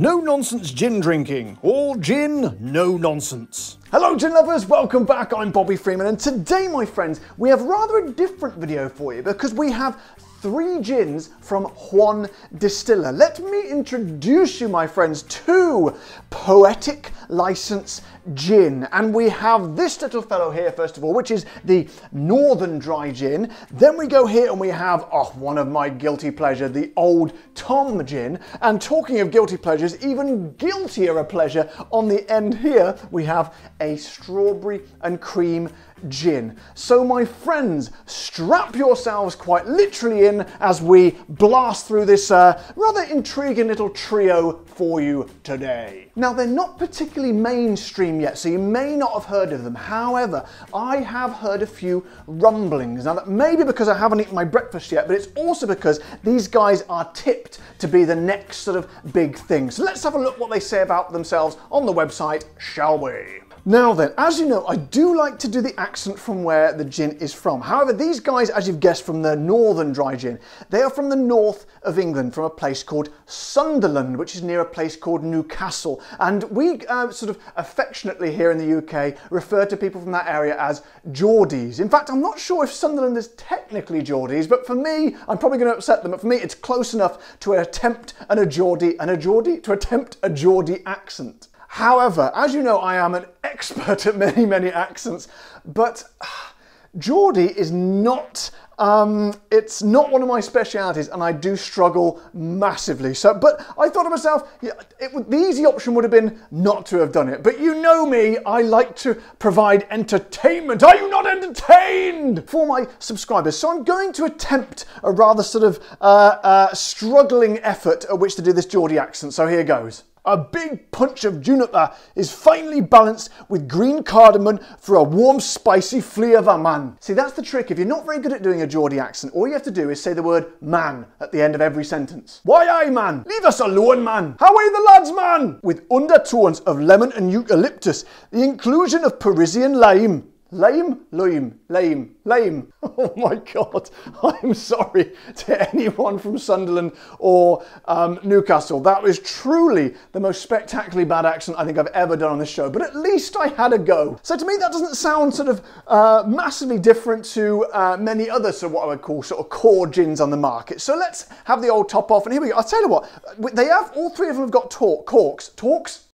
No nonsense gin drinking. All gin, no nonsense. Hello gin lovers, welcome back. I'm Bobby Freeman and today my friends we have rather a different video for you because we have three gins from Juan Distiller. Let me introduce you, my friends, to Poetic License Gin. And we have this little fellow here, first of all, which is the Northern Dry Gin. Then we go here and we have, oh, one of my guilty pleasure, the Old Tom Gin. And talking of guilty pleasures, even guiltier a pleasure on the end here, we have a strawberry and cream gin. So my friends, strap yourselves quite literally in as we blast through this uh, rather intriguing little trio for you today. Now they're not particularly mainstream yet, so you may not have heard of them. However, I have heard a few rumblings. Now that may be because I haven't eaten my breakfast yet, but it's also because these guys are tipped to be the next sort of big thing. So let's have a look what they say about themselves on the website, shall we? Now then, as you know, I do like to do the accent from where the gin is from. However, these guys, as you've guessed from the northern dry gin, they are from the north of England, from a place called Sunderland, which is near a place called Newcastle. And we uh, sort of affectionately here in the UK refer to people from that area as Geordies. In fact, I'm not sure if Sunderland is technically Geordies, but for me, I'm probably going to upset them, but for me, it's close enough to attempt an a Geordie, and a Geordie, to attempt a Geordie accent. However, as you know, I am an expert at many, many accents, but Geordie is not um, it's not one of my specialities and I do struggle massively. So, but I thought to myself, yeah, it, the easy option would have been not to have done it. But you know me, I like to provide entertainment. Are you not entertained? For my subscribers. So I'm going to attempt a rather sort of uh, uh, struggling effort at which to do this Geordie accent. So here goes. A big punch of juniper is finely balanced with green cardamom for a warm, spicy flavour, man. See, that's the trick. If you're not very good at doing a Geordie accent, all you have to do is say the word man at the end of every sentence. Why aye, man? Leave us alone, man. How are the lads, man? With undertones of lemon and eucalyptus, the inclusion of Persian lime, Lame? Lame. Lame. Lame. Oh my God. I'm sorry to anyone from Sunderland or um, Newcastle. That was truly the most spectacularly bad accent I think I've ever done on this show, but at least I had a go. So to me, that doesn't sound sort of uh, massively different to uh, many other sort of what I would call sort of core gins on the market. So let's have the old top off, and here we go. I'll tell you what, they have, all three of them have got talk, corks. Talks?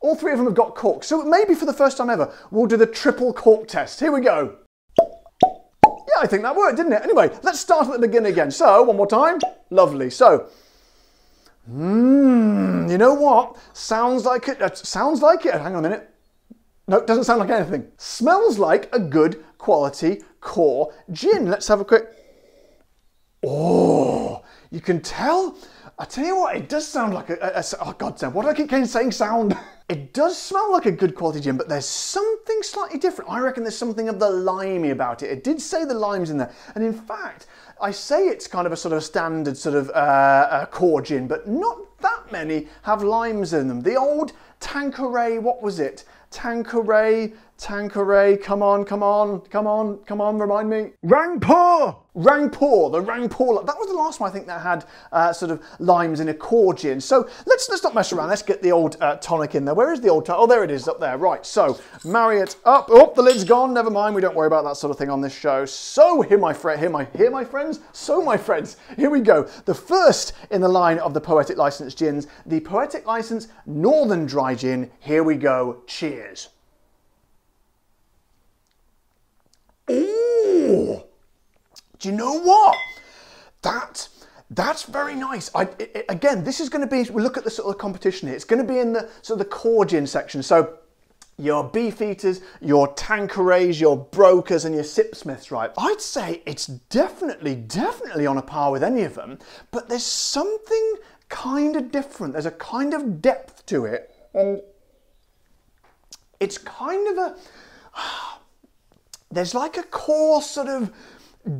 All three of them have got corks. So maybe for the first time ever, we'll do the triple cork test. Here we go. Yeah, I think that worked, didn't it? Anyway, let's start at the beginning again. So, one more time. Lovely. So, mmm, you know what? Sounds like it. Uh, sounds like it. Hang on a minute. No, it doesn't sound like anything. Smells like a good quality core gin. Let's have a quick. Oh, you can tell. I tell you what, it does sound like a. a, a oh, God, Sam, what do I keep saying sound? It does smell like a good quality gin, but there's something slightly different. I reckon there's something of the limey about it. It did say the lime's in there. And in fact, I say it's kind of a sort of standard sort of uh, core gin, but not that many have limes in them. The old Tanqueray, what was it? Tanqueray, Tanqueray, come on, come on, come on, come on, remind me. Rangpur! Rangpur, the Rangpur. That was the last one I think that had uh, sort of limes in a core gin. So let's let's not mess around. Let's get the old uh, tonic in there. Where is the old tonic? Oh, there it is up there. Right. So marry it up. Oh, the lid's gone. Never mind. We don't worry about that sort of thing on this show. So here, my friend, here, my here, my friends. So my friends, here we go. The first in the line of the poetic license gins, the poetic license Northern Dry Gin. Here we go. Cheers. Do you know what? That that's very nice. I, it, again, this is going to be. We look at the sort of competition here. It's going to be in the sort of the core gin section. So your beefeaters, your Tanquerays, your brokers, and your sipsmiths, right? I'd say it's definitely, definitely on a par with any of them. But there's something kind of different. There's a kind of depth to it, and it's kind of a. There's like a core sort of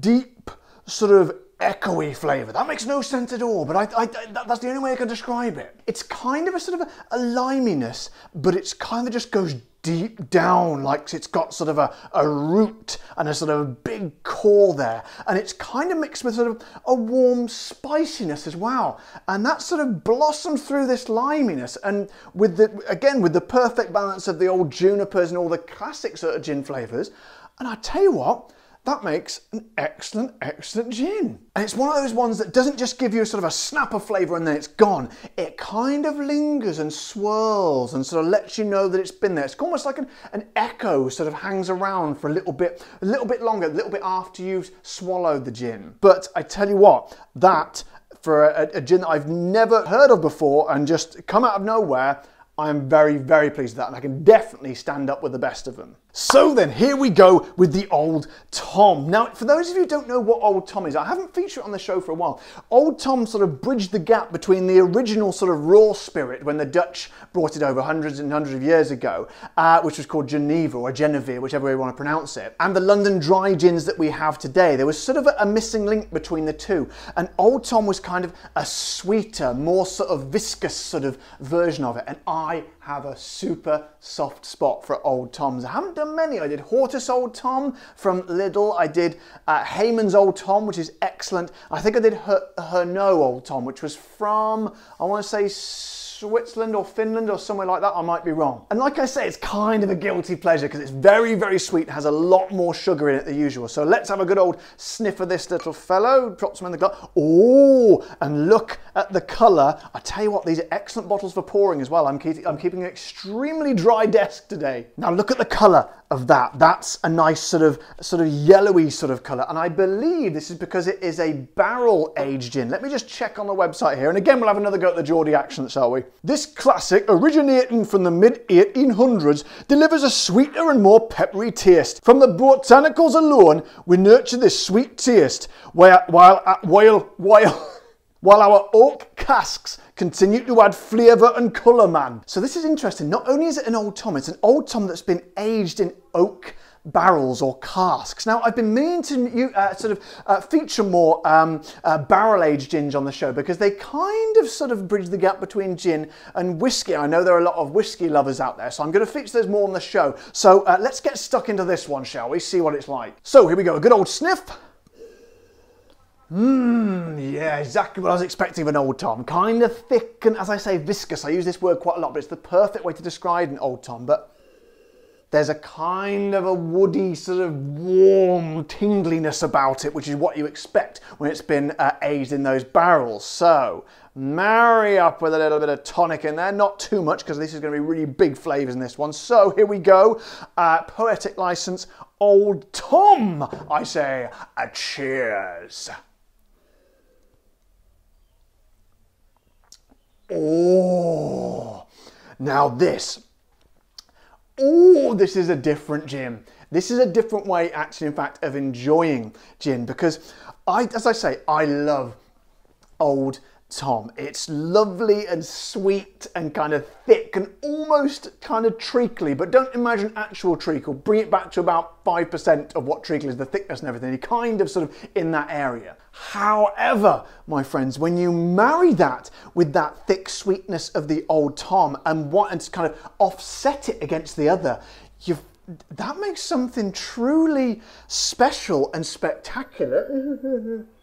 deep, sort of echoey flavour. That makes no sense at all, but I, I, that's the only way I can describe it. It's kind of a sort of a, a liminess, but it's kind of just goes deep down, like it's got sort of a, a root and a sort of a big core there. And it's kind of mixed with sort of a warm spiciness as well. And that sort of blossomed through this liminess. And with the, again, with the perfect balance of the old junipers and all the classic sort of gin flavours. And I tell you what, that makes an excellent, excellent gin. And it's one of those ones that doesn't just give you sort of a snap of flavour and then it's gone. It kind of lingers and swirls and sort of lets you know that it's been there. It's almost like an, an echo sort of hangs around for a little bit, a little bit longer, a little bit after you've swallowed the gin. But I tell you what, that for a, a gin that I've never heard of before and just come out of nowhere, I am very, very pleased with that, and I can definitely stand up with the best of them. So then, here we go with the Old Tom. Now, for those of you who don't know what Old Tom is, I haven't featured it on the show for a while. Old Tom sort of bridged the gap between the original sort of raw spirit when the Dutch brought it over hundreds and hundreds of years ago, uh, which was called Geneva or Genever, whichever way you want to pronounce it, and the London dry gins that we have today. There was sort of a, a missing link between the two, and Old Tom was kind of a sweeter, more sort of viscous sort of version of it, and I have a super soft spot for Old Toms. I haven't done many. I did Hortus Old Tom from Lidl. I did uh, Hayman's Old Tom, which is excellent. I think I did Her, Hernö Old Tom, which was from, I want to say, Switzerland or Finland or somewhere like that. I might be wrong. And like I say, it's kind of a guilty pleasure because it's very, very sweet has a lot more sugar in it than usual. So let's have a good old sniff of this little fellow. Drop some in the glass. Oh, and look at the colour. I tell you what, these are excellent bottles for pouring as well. I'm, keep I'm keeping an extremely dry desk today. Now look at the colour of that. That's a nice sort of sort of yellowy sort of colour. And I believe this is because it is a barrel aged gin. Let me just check on the website here. And again, we'll have another go at the Geordie accent, shall we? This classic, originating from the mid 1800s, delivers a sweeter and more peppery taste. From the botanicals alone, we nurture this sweet taste, while, while, uh, while, while, while our oak casks continue to add flavour and colour, man. So this is interesting. Not only is it an old Tom, it's an old Tom that's been aged in oak barrels or casks. Now, I've been meaning to uh, sort of uh, feature more um, uh, barrel aged gins on the show because they kind of sort of bridge the gap between gin and whiskey. I know there are a lot of whiskey lovers out there, so I'm going to feature those more on the show. So uh, let's get stuck into this one, shall we? See what it's like. So here we go, a good old sniff. Mmm, yeah, exactly what I was expecting of an old Tom. Kind of thick and, as I say, viscous. I use this word quite a lot, but it's the perfect way to describe an old Tom. But there's a kind of a woody, sort of warm tingliness about it, which is what you expect when it's been uh, aged in those barrels. So, marry up with a little bit of tonic in there, not too much because this is going to be really big flavours in this one. So, here we go. Uh, poetic license, Old Tom. I say, a cheers. Oh, now this oh, this is a different gin. This is a different way, actually, in fact, of enjoying gin because I, as I say, I love old Tom. It's lovely and sweet and kind of thick and almost kind of treacly, but don't imagine actual treacle. Bring it back to about 5% of what treacle is, the thickness and everything. You're kind of sort of in that area. However, my friends, when you marry that with that thick sweetness of the old Tom and want and kind of offset it against the other, you've that makes something truly special and spectacular.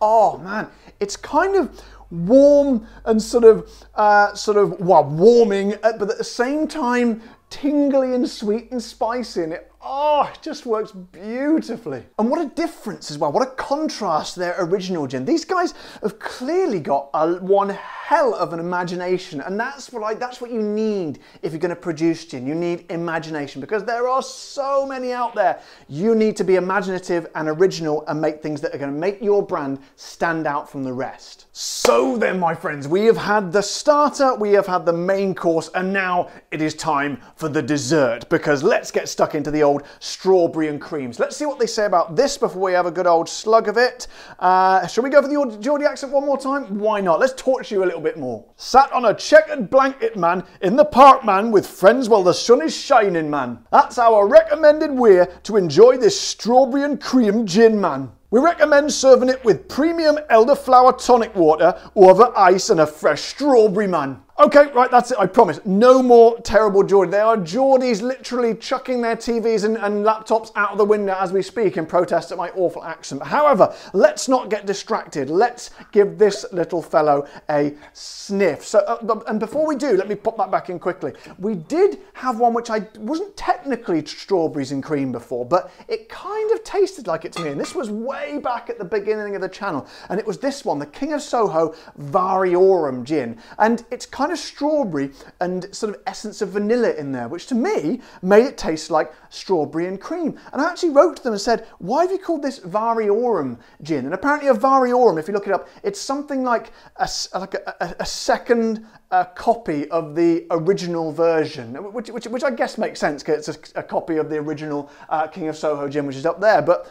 oh man, it's kind of warm and sort of, uh, sort of, well, warming, uh, but at the same time, tingly and sweet and spicy, and it Oh, it just works beautifully. And what a difference as well. What a contrast to their original gin. These guys have clearly got a, one hell of an imagination. And that's what I, that's what you need if you're going to produce gin. You need imagination because there are so many out there. You need to be imaginative and original and make things that are going to make your brand stand out from the rest. So then, my friends, we have had the starter, we have had the main course, and now it is time for the dessert because let's get stuck into the old strawberry and creams. Let's see what they say about this before we have a good old slug of it. Uh, shall we go for the Geordie accent one more time? Why not? Let's torture you a little bit more. Sat on a checkered blanket, man, in the park, man, with friends while the sun is shining, man. That's our recommended way to enjoy this strawberry and cream gin, man. We recommend serving it with premium elderflower tonic water over ice and a fresh strawberry, man. Okay, right, that's it. I promise. No more terrible Geordie. There are Geordies literally chucking their TVs and, and, laptops out of the window as we speak in protest at my awful accent. However, let's not get distracted. Let's give this little fellow a sniff. So, uh, and before we do, let me pop that back in quickly. We did have one which I wasn't technically strawberries and cream before, but it kind of tasted like it to me. And this was way back at the beginning of the channel. And it was this one, the King of Soho Variorum gin. And it's kind kind of strawberry and sort of essence of vanilla in there, which to me made it taste like strawberry and cream. And I actually wrote to them and said, why have you called this Variorum gin? And apparently a Variorum, if you look it up, it's something like a, like a, a, a second copy of the original version, which, which, which I guess makes sense because it's a, a, copy of the original uh, King of Soho gin, which is up there. But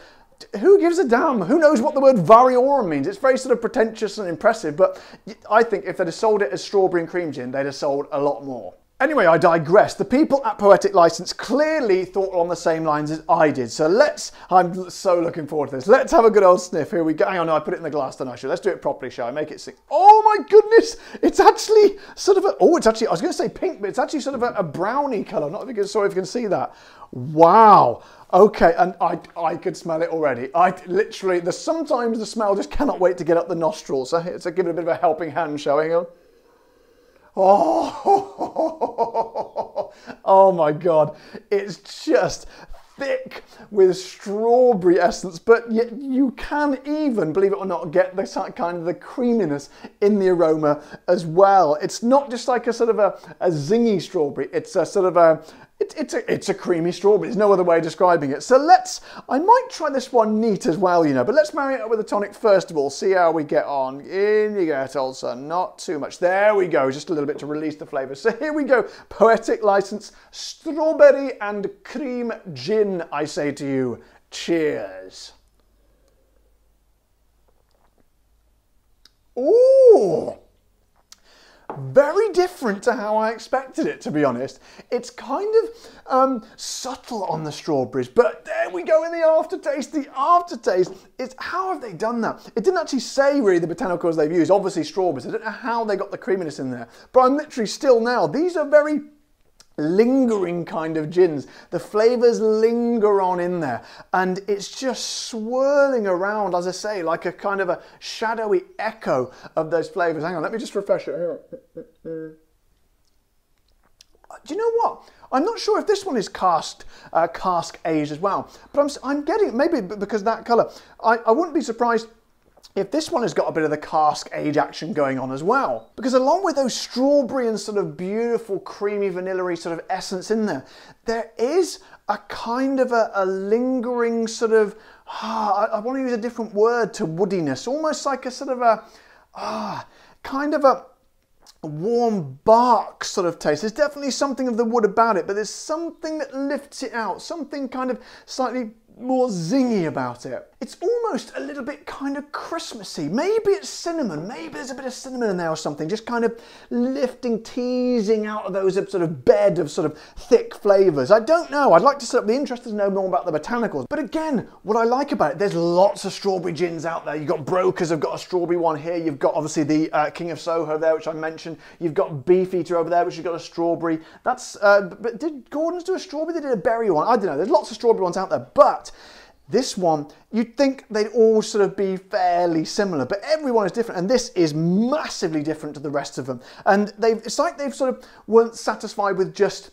who gives a damn? Who knows what the word variorum means? It's very sort of pretentious and impressive, but I think if they'd have sold it as strawberry and cream gin, they'd have sold a lot more. Anyway, I digress. The people at Poetic License clearly thought on the same lines as I did. So let's, I'm so looking forward to this. Let's have a good old sniff. Here we go. Hang on, no, I put it in the glass, then I should. Let's do it properly, shall I? Make it sing. Oh my goodness! It's actually sort of a, oh, it's actually, I was going to say pink, but it's actually sort of a, a brownie colour. Not if you can, sorry if you can see that. Wow. Okay, and I, I could smell it already. I literally, the, sometimes the smell just cannot wait to get up the nostrils. So, so give it a bit of a helping hand showing on. Oh, oh my God. It's just thick with strawberry essence, but yet you can even, believe it or not, get the kind of the creaminess in the aroma as well. It's not just like a sort of a, a zingy strawberry, it's a sort of a, it, it's, a, it's a creamy strawberry. There's no other way of describing it. So let's, I might try this one neat as well, you know, but let's marry it up with a tonic first of all, see how we get on. In you get, also, not too much. There we go, just a little bit to release the flavour. So here we go, Poetic License, strawberry and cream gin, I say to you. Cheers. Ooh! Very different to how I expected it, to be honest. It's kind of um, subtle on the strawberries, but there we go in the aftertaste. The aftertaste is how have they done that? It didn't actually say really the botanicals they've used, obviously strawberries. I don't know how they got the creaminess in there, but I'm literally still now. These are very lingering kind of gins. The flavours linger on in there and it's just swirling around, as I say, like a kind of a shadowy echo of those flavours. Hang on, let me just refresh it. Do you know what? I'm not sure if this one is cask, uh, cask aged as well, but I'm, I'm getting, maybe because that colour, I, I wouldn't be surprised if this one has got a bit of the cask age action going on as well. Because along with those strawberry and sort of beautiful creamy vanilla sort of essence in there, there is a kind of a, a lingering sort of, ah, I, I, want to use a different word to woodiness, almost like a sort of a, ah, kind of a, warm bark sort of taste. There's definitely something of the wood about it, but there's something that lifts it out, something kind of slightly more zingy about it. It's almost a little bit kind of Christmassy. Maybe it's cinnamon. Maybe there's a bit of cinnamon in there or something. Just kind of lifting, teasing out of those sort of bed of sort of thick flavours. I don't know. I'd like to sort of be interested to know more about the botanicals. But again, what I like about it, there's lots of strawberry gins out there. You've got Brokers have got a strawberry one here. You've got obviously the uh, King of Soho there, which I mentioned. You've got Beefeater over there, which has got a strawberry. That's, uh, but did Gordon's do a strawberry? They did a berry one. I don't know. There's lots of strawberry ones out there. But this one, you'd think they'd all sort of be fairly similar, but everyone is different, and this is massively different to the rest of them. And they've, it's like they've sort of weren't satisfied with just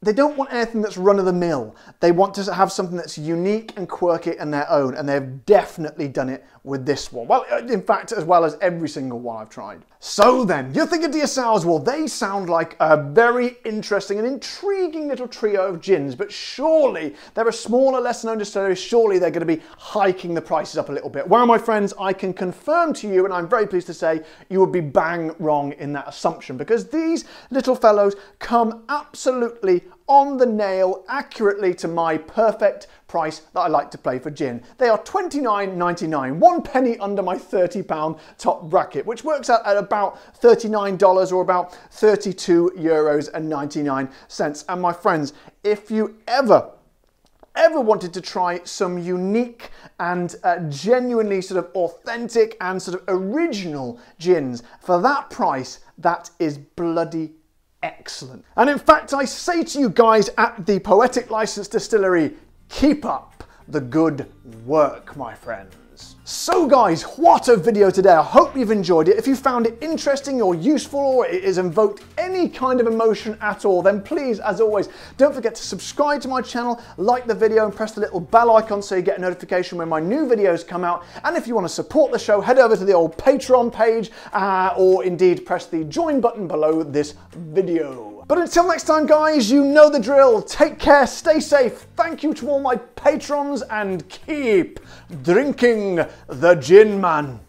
they don't want anything that's run of the mill. They want to have something that's unique and quirky and their own, and they've definitely done it with this one. Well, uh, in fact, as well as every single one I've tried. So then, you're thinking to yourselves, well, they sound like a very interesting and intriguing little trio of gins, but surely they're a smaller, less known distillery, surely they're going to be hiking the prices up a little bit. Well, my friends, I can confirm to you, and I'm very pleased to say, you would be bang wrong in that assumption, because these little fellows come absolutely on the nail accurately to my perfect price that I like to play for gin. They are $29.99, one penny under my £30 top bracket, which works out at about $39 or about 32 euros and 99 cents. And my friends, if you ever ever wanted to try some unique and uh, genuinely sort of authentic and sort of original gins for that price, that is bloody excellent. And in fact, I say to you guys at the Poetic License Distillery, keep up the good work, my friends. So guys, what a video today. I hope you've enjoyed it. If you found it interesting or useful or it has invoked any kind of emotion at all, then please, as always, don't forget to subscribe to my channel, like the video and press the little bell icon so you get a notification when my new videos come out. And if you want to support the show, head over to the old Patreon page uh, or indeed press the join button below this video. But until next time, guys, you know the drill. Take care, stay safe. Thank you to all my patrons and keep drinking the gin, man.